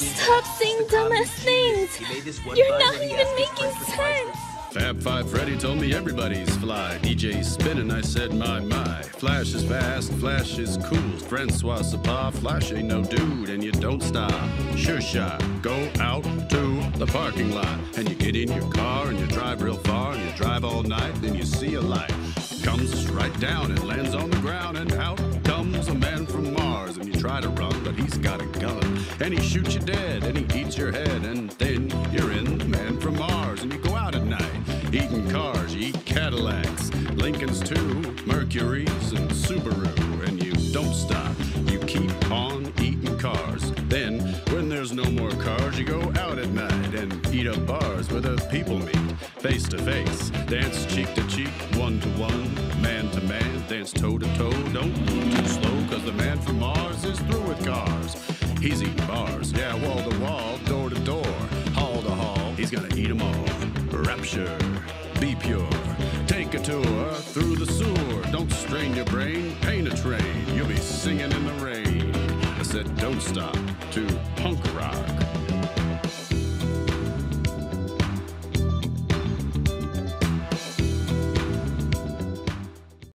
Stop saying dumbass things. You're not even making sense. Fab Five Freddy told me everybody's fly. DJ spinning, I said my my. Flash is fast, Flash is cool. Francois Sapa, Flash ain't no dude, and you don't stop. Sure shot, go out to the parking lot, and you get in your car and you drive real far, and you drive all night, then you see a light. Comes right down and lands on the ground, and out comes a man from Mars, and you try to run, but he's got a gun, and he shoots you dead, and he eats your head, and then you're in the man from Mars, and you go out at night. Eating cars, you eat Cadillacs, Lincolns too, Mercuries and Subaru, and you don't stop. You keep on eating cars. Then, when there's no more cars, you go out at night and eat up bars where the people meet, face to face, dance cheek to cheek, one to one, man to man, dance toe to toe. Don't move too slow, cause the man from Mars is through with cars. He's eating bars, yeah, wall to wall, door to door, hall to hall. He's gonna eat 'em all. Rapture, be pure. Take a tour through the sewer. Don't strain your brain, paint a train. You'll be singing in the rain. I said, don't stop to punk rock.